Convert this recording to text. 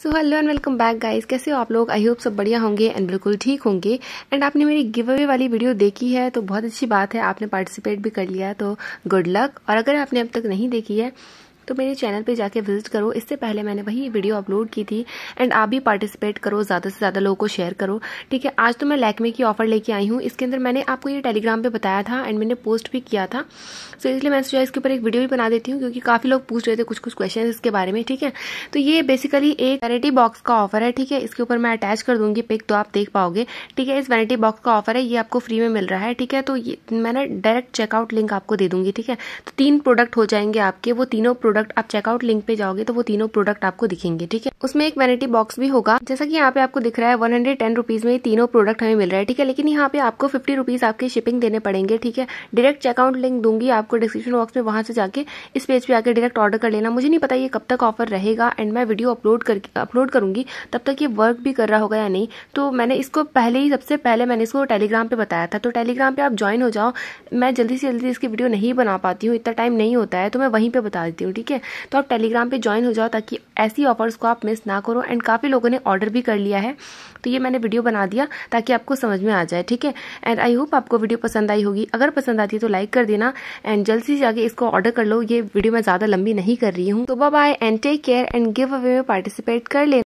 So hello and welcome back guys कैसे हो आप लोग? आई होप सब बढ़िया होंगे एंड बिल्कुल ठीक होंगे. एंड आपने मेरी गिव अवे वाली वीडियो देखी है तो बहुत अच्छी बात है. आपने पार्टिसिपेट भी कर लिया तो गुड लक और अगर आपने अब तक नहीं देखी है तो मेरे चैनल पे जाके विज़िट करो। इससे पहले मैंने वही वीडियो अपलोड की थी एंड आप भी पार्टिसिपेट करो ज़्यादा से ज़्यादा लोगों को शेयर करो। ठीक है आज तो मैं लैकमे की ऑफ़र लेके आई हूँ। इसके अंदर मैंने आपको ये टेलीग्राम पर बताया था एंड मैंने पोस्ट भी किया था। सो so, इसलिए मैं सोचा इसके ऊपर एक वीडियो भी बना देती हूँ क्योंकि काफ़ी लोग पूछ रहे थे कुछ कुछ क्वेश्चन इसके बारे में ठीक है? तो ये बेसिकली एक वैनिटी बॉक्स का ऑफ़र है ठीक है? इसके ऊपर मैं अटैच कर दूँगी पिक तो आप देख पाओगे। ठीक है इस वैनिटी बॉक्स का ऑफ़र है ये आपको फ्री में मिल रहा है ठीक है? तो ये मैंने डायरेक्ट चेकआउट लिंक आपको दे दूँगी ठीक है? तो तीन प्रोडक्ट हो जाएँगे आपके वो तीनों प्रोडक्ट आप चेकआउट लिंक पे जाओगे तो वो तीनों प्रोडक्ट आपको दिखेंगे, ठीक है? उसमें एक वैनिटी बॉक्स भी होगा। जैसा कि यहाँ पे आपको दिख रहा है वन हंड्रेड टेन रुपीज़ में तीनों प्रोडक्ट हमें मिल रहा है, ठीक है? लेकिन यहाँ पे आपको फिफ्टी रुपीज़ आपके शिपिंग देने पड़ेंगे, ठीक है? डायरेक्ट चेकआउट लिंक दूँगी आपको डिस्क्रिप्शन बॉक्स में, वहाँ से जाके इस पेज पे आके डायरेक्ट ऑर्डर कर लेना। मुझे नहीं पता ये कब तक ऑफ़र रहेगा एंड मैं वीडियो अपलोड अपलोड करूँगी, तब तक ये वर्क भी कर रहा होगा या नहीं। तो मैंने इसको पहले ही, सबसे पहले मैंने इसको टेलीग्राम पे बताया था। तो टेलीग्राम पे आप ज्वाइन हो जाओ। मैं जल्दी से जल्दी इसकी वीडियो नहीं बना पाती हूँ, इतना टाइम नहीं होता है तो मैं वहीं पे बता देती हूँ? ठीक है? तो आप टेलीग्राम पे ज्वाइन हो जाओ ताकि ऐसी ऑफर्स को आप मिस ना करो एंड काफ़ी लोगों ने ऑर्डर भी कर लिया है। तो ये मैंने वीडियो बना दिया ताकि आपको समझ में आ जाए, ठीक है? एंड आई होप आपको वीडियो पसंद आई होगी। अगर पसंद आती है तो लाइक कर देना एंड जल्द से जाके इसको ऑर्डर कर लो। ये वीडियो मैं ज़्यादा लंबी नहीं कर रही हूँ। तो bye and take care and giveaway में पार्टिसिपेट कर लेना।